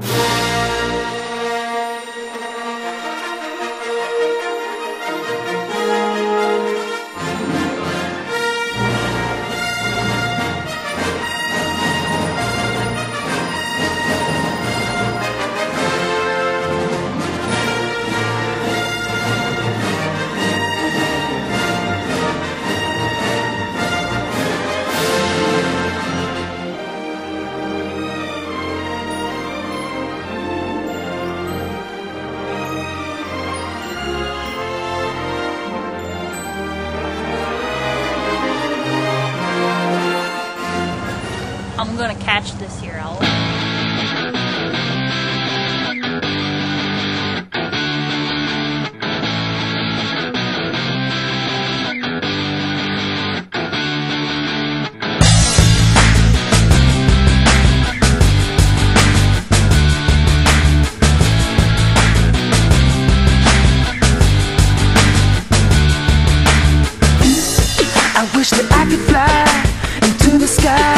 Yeah. I'm going to catch this year. I'll I wish that I could fly into the sky